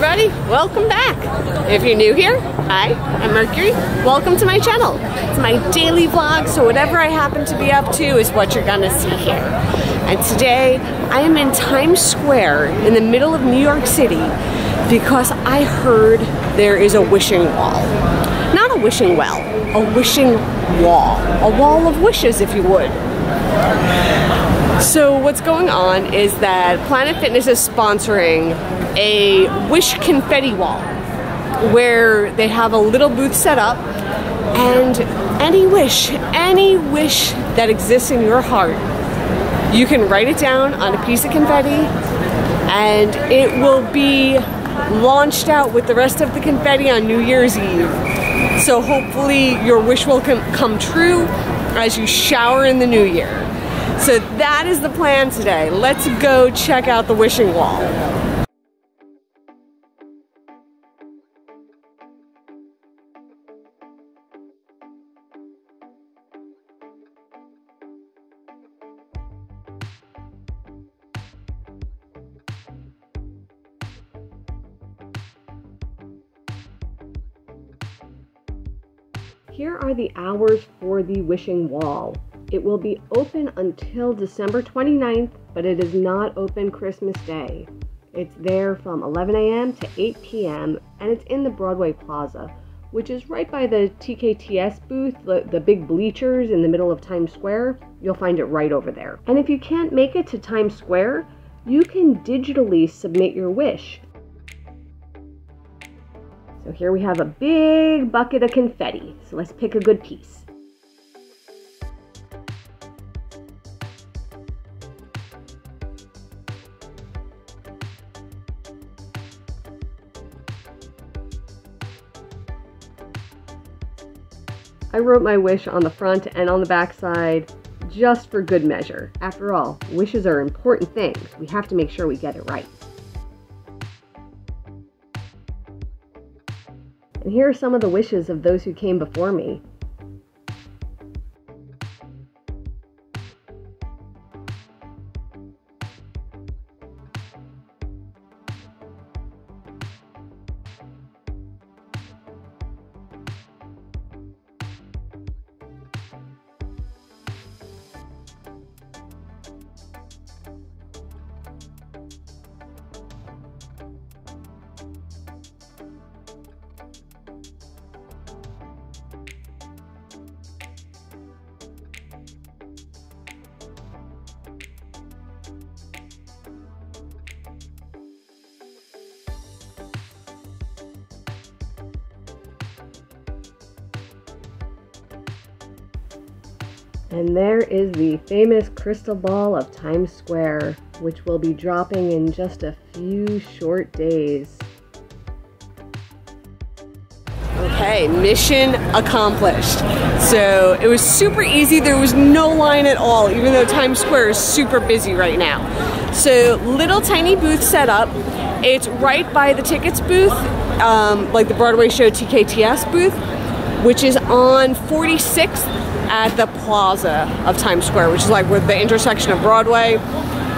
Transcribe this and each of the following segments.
everybody, welcome back. If you're new here, hi, I'm Mercury. Welcome to my channel. It's my daily vlog, so whatever I happen to be up to is what you're gonna see here. And today, I am in Times Square in the middle of New York City because I heard there is a wishing wall. Not a wishing well, a wishing wall. A wall of wishes, if you would. So what's going on is that Planet Fitness is sponsoring a wish confetti wall where they have a little booth set up and any wish, any wish that exists in your heart, you can write it down on a piece of confetti and it will be launched out with the rest of the confetti on New Year's Eve. So hopefully your wish will come true as you shower in the new year. So that is the plan today. Let's go check out the wishing wall. Here are the hours for the wishing wall. It will be open until December 29th, but it is not open Christmas Day. It's there from 11 a.m. to 8 p.m., and it's in the Broadway Plaza, which is right by the TKTS booth, the, the big bleachers in the middle of Times Square. You'll find it right over there. And if you can't make it to Times Square, you can digitally submit your wish. So here we have a big bucket of confetti. So let's pick a good piece. I wrote my wish on the front and on the back side just for good measure. After all, wishes are important things. We have to make sure we get it right. And here are some of the wishes of those who came before me. And there is the famous crystal ball of Times Square, which will be dropping in just a few short days. Okay, mission accomplished. So it was super easy. There was no line at all, even though Times Square is super busy right now. So little tiny booth set up. It's right by the tickets booth, um, like the Broadway show TKTS booth, which is on 46th at the plaza of Times Square, which is like with the intersection of Broadway.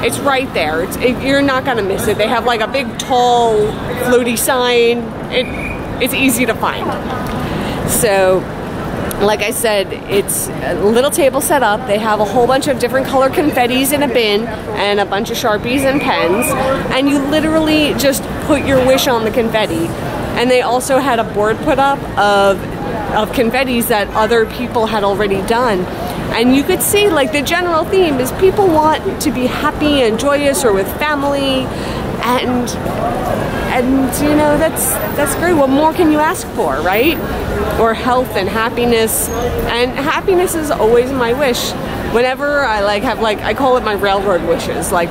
It's right there. It's, it, you're not gonna miss it. They have like a big, tall, floaty sign. It, it's easy to find. So, like I said, it's a little table set up. They have a whole bunch of different color confettis in a bin and a bunch of Sharpies and pens. And you literally just put your wish on the confetti. And they also had a board put up of of confettis that other people had already done. And you could see like the general theme is people want to be happy and joyous or with family and and you know that's that's great. What more can you ask for, right? Or health and happiness. And happiness is always my wish. Whenever I like have like I call it my railroad wishes. Like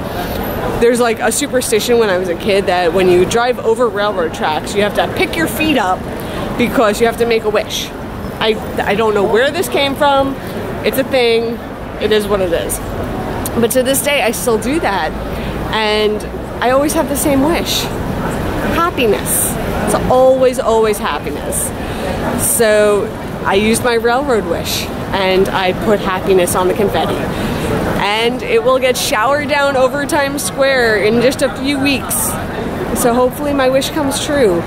there's like a superstition when I was a kid that when you drive over railroad tracks, you have to pick your feet up because you have to make a wish. I, I don't know where this came from. It's a thing. It is what it is. But to this day, I still do that. And I always have the same wish happiness. It's always, always happiness. So I used my railroad wish and I put happiness on the confetti. And it will get showered down over Times Square in just a few weeks. So hopefully my wish comes true.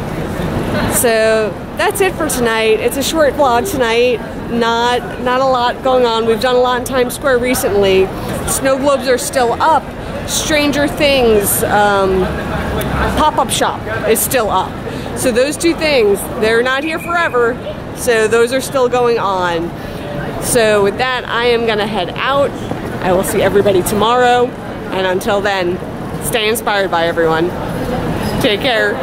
So that's it for tonight. It's a short vlog tonight. Not not a lot going on. We've done a lot in Times Square recently. Snow globes are still up. Stranger Things um, pop-up shop is still up. So those two things, they're not here forever. So those are still going on. So with that, I am gonna head out. I will see everybody tomorrow. And until then, stay inspired by everyone. Take care.